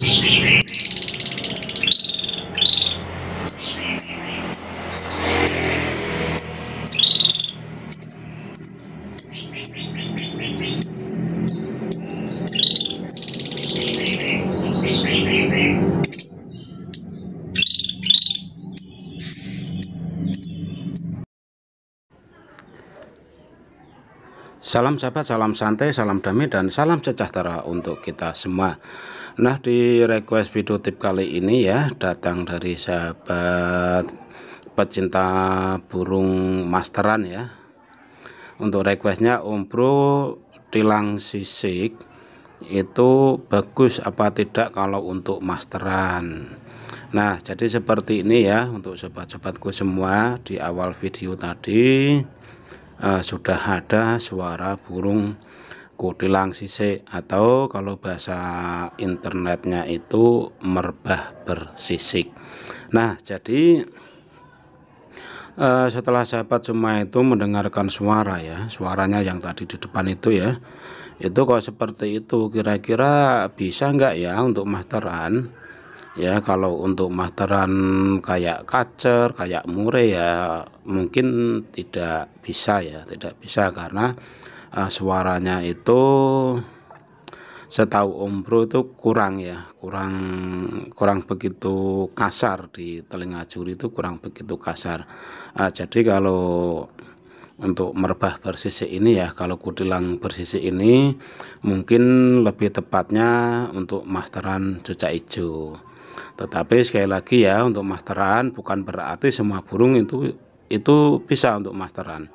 Thank Salam sahabat, salam santai, salam damai, dan salam sejahtera untuk kita semua. Nah, di request video tip kali ini ya, datang dari sahabat pecinta burung masteran ya. Untuk requestnya Om Bro tilang sisik itu bagus apa tidak kalau untuk masteran. Nah, jadi seperti ini ya untuk sobat-sobatku semua di awal video tadi uh, sudah ada suara burung kutilang sisik atau kalau bahasa internetnya itu merbah bersisik. Nah jadi uh, setelah sahabat semua itu mendengarkan suara ya suaranya yang tadi di depan itu ya itu kok seperti itu? Kira-kira bisa enggak ya untuk masteran ya kalau untuk masteran kayak kacer kayak mure ya mungkin tidak bisa ya tidak bisa karena uh, suaranya itu setahu Om Bro itu kurang ya kurang kurang begitu kasar di telinga juri itu kurang begitu kasar. Uh, jadi kalau untuk merbah bersisik ini ya kalau kutilang bersisik ini mungkin lebih tepatnya untuk masteran cucak hijau tetapi sekali lagi ya untuk masteran bukan berarti semua burung itu itu bisa untuk masteran.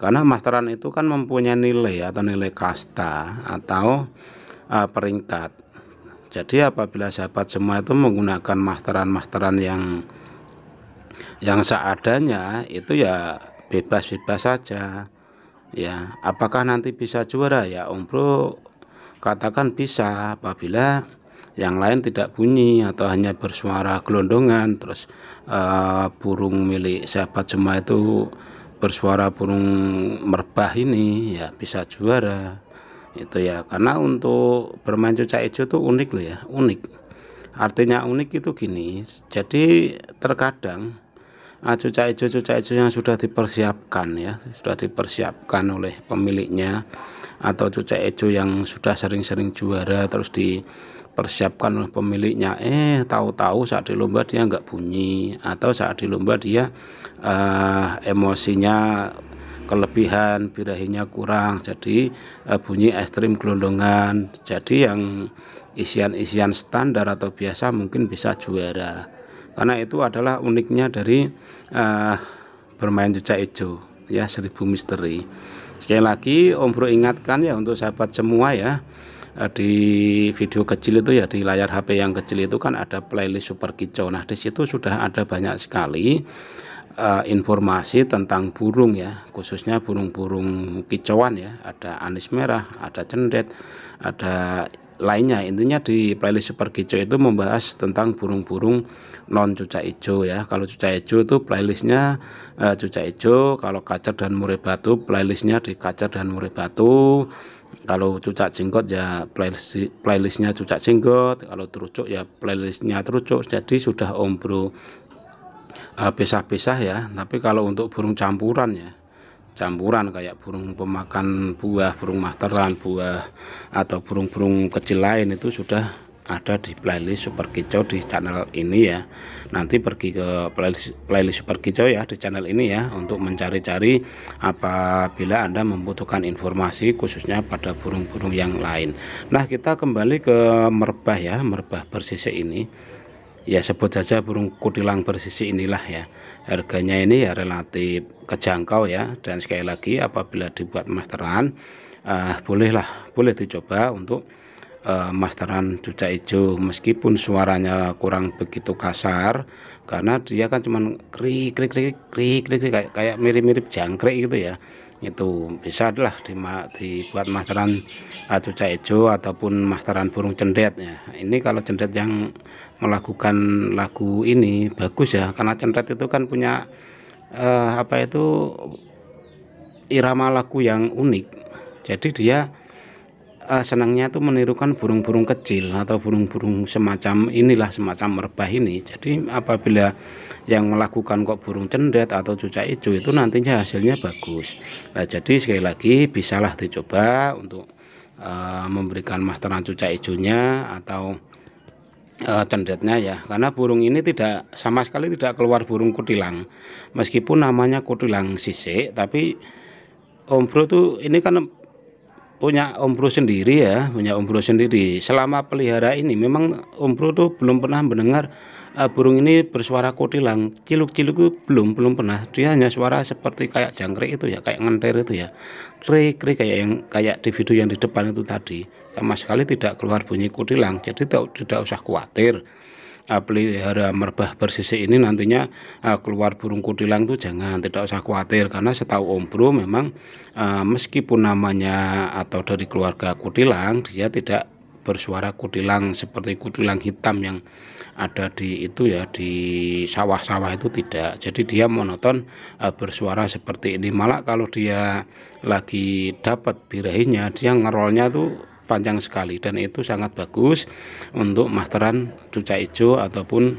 Karena masteran itu kan mempunyai nilai atau nilai kasta atau uh, peringkat. Jadi apabila sahabat semua itu menggunakan masteran-masteran yang yang seadanya itu ya bebas-bebas saja. Ya apakah nanti bisa juara? Ya Om Bro katakan bisa apabila yang lain tidak bunyi atau hanya bersuara gelondongan terus uh, burung milik sahabat semua itu bersuara burung merbah ini ya bisa juara. Itu ya karena untuk bermain cucak hijau itu unik loh ya unik. Artinya unik itu gini jadi terkadang uh, cucak hijau cucak hijau yang sudah dipersiapkan ya sudah dipersiapkan oleh pemiliknya atau cucak hijau yang sudah sering-sering juara terus di dipersiapkan oleh pemiliknya. Eh tahu-tahu saat di lomba dia nggak bunyi atau saat di lomba dia uh, emosinya kelebihan birahinya kurang. Jadi uh, bunyi ekstrim gelondongan. Jadi yang isian-isian standar atau biasa mungkin bisa juara. Karena itu adalah uniknya dari uh, bermain jejak hijau ya seribu misteri. Sekali lagi Om Bro ingatkan ya untuk sahabat semua ya di video kecil itu ya di layar HP yang kecil itu kan ada playlist super kicau. Nah di situ sudah ada banyak sekali uh, informasi tentang burung ya khususnya burung-burung kicauan ya. Ada anis merah ada cendet ada lainnya. Intinya di playlist super kicau itu membahas tentang burung-burung non cucak hijau ya. Kalau cucak hijau itu playlistnya uh, cucak hijau kalau kacer dan murai batu playlistnya di kacer dan murai batu. Kalau cucak jenggot ya playlist playlistnya cucak jenggot. Kalau terucuk ya playlistnya terucuk. Jadi sudah om bro uh, pisah-pisah ya. Tapi kalau untuk burung campuran ya campuran kayak burung pemakan buah burung masteran buah atau burung-burung kecil lain itu sudah ada di playlist super kicau di channel ini ya. Nanti pergi ke playlist, playlist super kicau ya di channel ini ya untuk mencari-cari apabila anda membutuhkan informasi khususnya pada burung-burung yang lain. Nah kita kembali ke merbah ya merbah bersisik ini ya sebut saja burung kutilang bersisik inilah ya. Harganya ini ya relatif kejangkau ya. Dan sekali lagi apabila dibuat masteran uh, bolehlah boleh dicoba untuk uh, masteran cucak hijau. Meskipun suaranya kurang begitu kasar karena dia kan cuman krik krik krik krik krik, krik kayak kayak mirip-mirip jangkrik gitu ya itu bisa adalah dibuat masteran uh, cucak hijau ataupun masteran burung cendet ya. Ini kalau cendet yang melakukan lagu ini bagus ya. Karena cendet itu kan punya uh, apa itu irama lagu yang unik. Jadi dia uh, senangnya itu menirukan burung-burung kecil atau burung-burung semacam inilah semacam merbah ini. Jadi apabila yang melakukan kok burung cendet atau cucak hijau itu nantinya hasilnya bagus. Nah, jadi sekali lagi bisalah dicoba untuk uh, memberikan masteran cucak hijaunya atau uh, cendetnya ya. Karena burung ini tidak sama sekali tidak keluar burung kutilang meskipun namanya kutilang sisik tapi ombro tuh ini kan punya ombro sendiri ya punya ombro sendiri. Selama pelihara ini memang ombro tuh belum pernah mendengar uh, burung ini bersuara kutilang. Ciluk-ciluk itu belum belum pernah. Dia hanya suara seperti kayak jangkrik itu ya kayak ngenter itu ya. Krik krik kayak yang kayak di video yang di depan itu tadi. Sama sekali tidak keluar bunyi kutilang jadi tidak, usah khawatir pelihara merbah bersisik ini nantinya uh, keluar burung kutilang itu jangan tidak usah khawatir. Karena setahu Om Bro memang uh, meskipun namanya atau dari keluarga kutilang dia tidak bersuara kutilang seperti kutilang hitam yang ada di itu ya di sawah-sawah itu tidak. Jadi dia monoton uh, bersuara seperti ini. Malah kalau dia lagi dapat birahinya dia ngerolnya tuh panjang sekali. Dan itu sangat bagus untuk masteran cuca hijau ataupun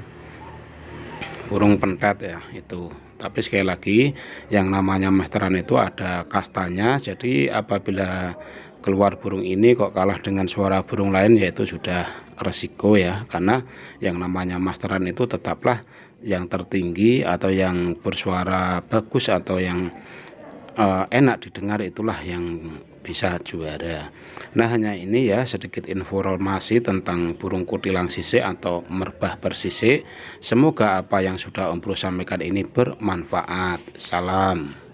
burung pentet ya itu. Tapi sekali lagi yang namanya masteran itu ada kastanya. Jadi apabila keluar burung ini kok kalah dengan suara burung lain yaitu sudah resiko ya. Karena yang namanya masteran itu tetaplah yang tertinggi atau yang bersuara bagus atau yang uh, enak didengar itulah yang bisa juara. Nah hanya ini ya sedikit informasi tentang burung kutilang sisik atau merbah bersisik. Semoga apa yang sudah Om Bro sampaikan ini bermanfaat. Salam.